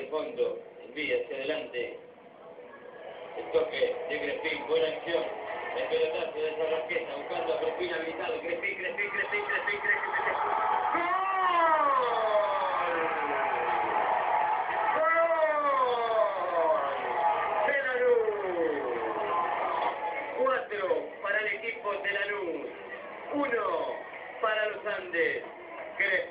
al fondo, envía hacia adelante. El toque de Crespin, buena acción. El pelotazo de Sarrasqueta buscando a Crespin habilitado. Crespin, Crespin, Crespin, Crespin, Crespin, Crespin. para el equipo de la luz, uno para los Andes, Crespin.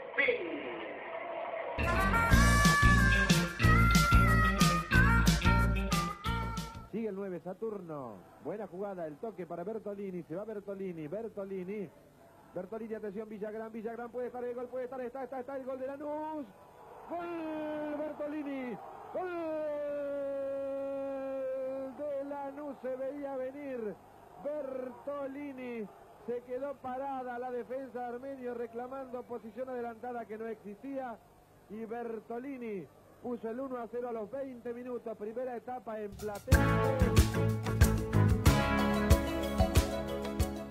Sigue el 9, Saturno. Buena jugada, el toque para Bertolini. Se va Bertolini, Bertolini. Bertolini, atención, Villagrán. Villagrán puede estar el gol, puede estar, está, está, está el gol de Lanús. Gol Bertolini. Gol de Lanús. Se veía venir. Bertolini. Se quedó parada la defensa de Armenio reclamando posición adelantada que no existía. Y Bertolini puso el 1 a 0 a los 20 minutos. Primera etapa en Platense.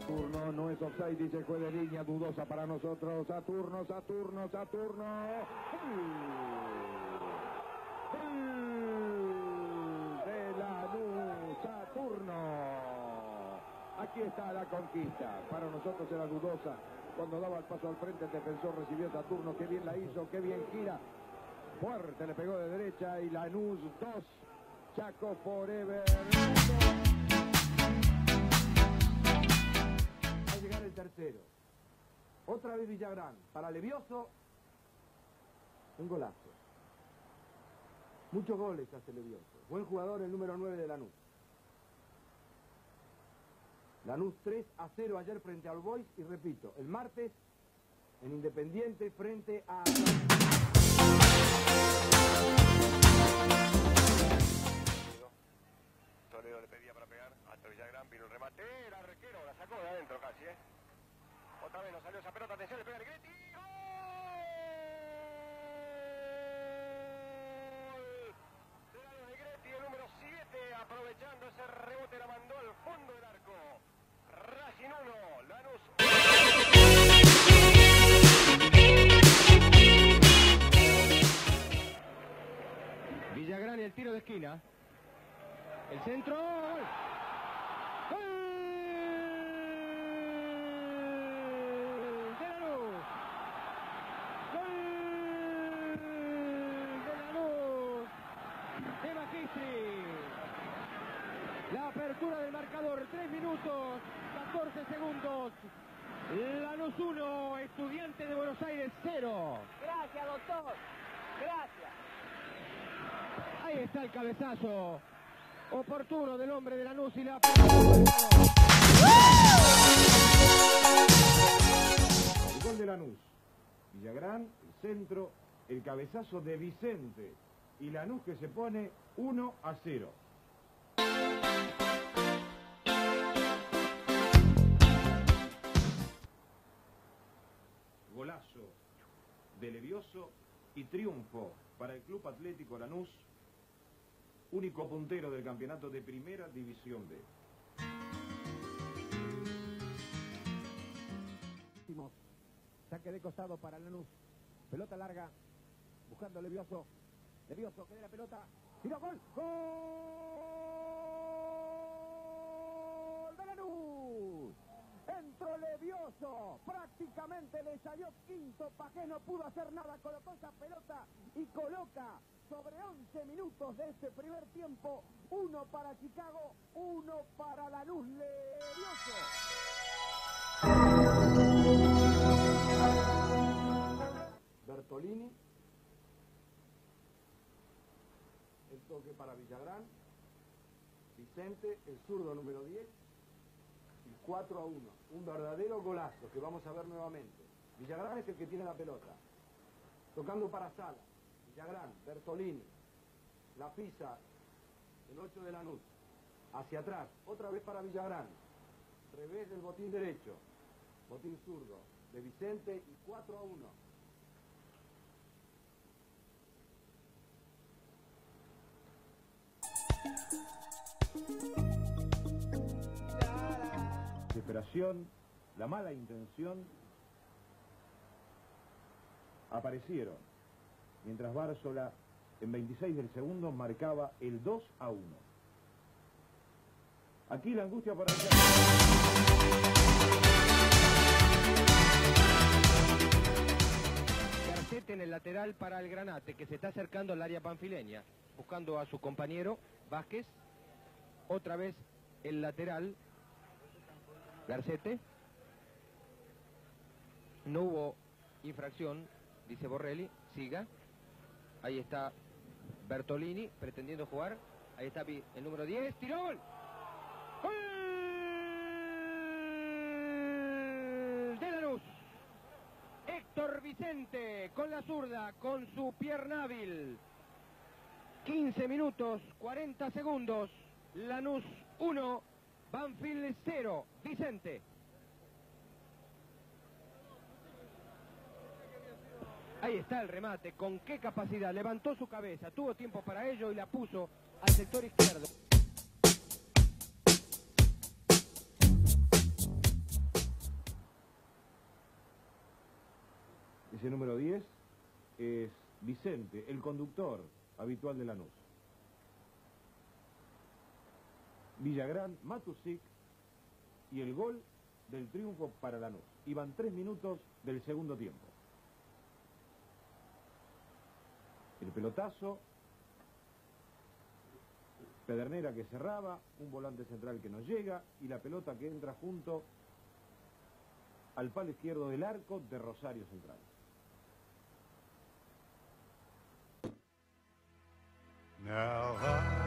Saturno, no es offside, dice el juez de línea, dudosa para nosotros. Saturno, Saturno, Saturno. De Lanús, Saturno. Aquí está la conquista. Para nosotros era dudosa. Cuando daba el paso al frente, el defensor recibió Saturno. Qué bien la hizo, qué bien gira. Fuerte le pegó de derecha y Lanús 2. Chaco Forever. Va a llegar el tercero. Otra vez Villagrán. Para Levioso. Un golazo. Muchos goles hace Levioso. Buen jugador el número 9 de Lanús. Lanús 3 a 0 ayer frente al Boys y repito, el martes en Independiente frente a... Toledo le pedía para pegar, hasta Villagrán vino el remate, el arquero la sacó de adentro casi, ¿eh? Otra vez no salió esa pelota, atención, le pega Negretti, ¡gol! Lanús! ¡De Magistri! La apertura del marcador, 3 minutos, 14 segundos. Lanús 1, Estudiante de Buenos Aires 0. Gracias, doctor. Gracias. Ahí está el cabezazo oportuno del hombre de Lanús y la... Gol de Lanús. Villagrán, el centro, el cabezazo de Vicente y Lanús que se pone 1 a 0. Golazo de Levioso y triunfo para el Club Atlético Lanús único puntero del campeonato de Primera División B. Saque de costado para Lanús. Pelota larga. Buscando Levioso. Levioso, que de la pelota. Tiro gol. ¡Gol de Lanús! Entró Levioso. Prácticamente le salió quinto. Pajés no pudo hacer nada. Colocó esa pelota y coloca sobre 11 minutos de este primer tiempo. Uno para Chicago, uno para la luz Levioso. Bertolini. El toque para Villagrán. Vicente, el zurdo número 10. Y 4 a 1. Un verdadero golazo que vamos a ver nuevamente. Villagrán es el que tiene la pelota. Tocando para Sala. Villagrán, Bertolini, la pisa, el 8 de Lanús, hacia atrás, otra vez para Villagrán, revés del botín derecho, botín zurdo, de Vicente y 4 a 1. Desesperación, la mala intención aparecieron mientras Bársola en 26 del segundo marcaba el 2 a 1. Aquí la angustia para. Garcete en el lateral para el Granate, que se está acercando al área panfileña, buscando a su compañero Vázquez. Otra vez el lateral. Garcete. No hubo infracción, dice Borrelli. Siga. Ahí está Bertolini pretendiendo jugar. Ahí está el número 10. ¡Tiró gol! ¡Gol de Lanús! Héctor Vicente con la zurda, con su pierna hábil. 15 minutos, 40 segundos. Lanús 1, Banfield 0. Vicente. Ahí está el remate, con qué capacidad. Levantó su cabeza, tuvo tiempo para ello y la puso al sector izquierdo. Ese número 10 es Vicente, el conductor habitual de Lanús. Villagrán, Matusic y el gol del triunfo para Lanús. Iban tres minutos del segundo tiempo. El pelotazo, Pedernera que cerraba, un volante central que no llega y la pelota que entra junto al palo izquierdo del arco de Rosario Central. Now I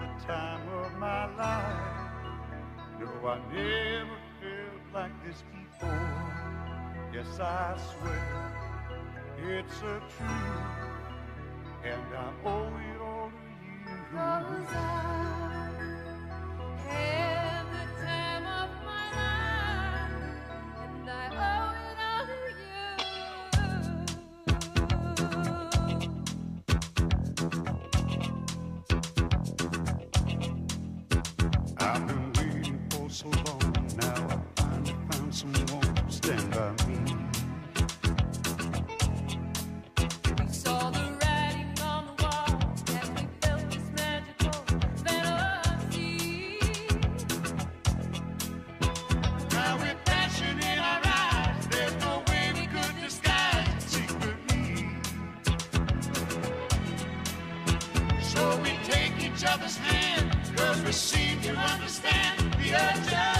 the time of my life. It's a truth, and I owe it all to you. Cause of his hand. Cause we seem to understand. The urge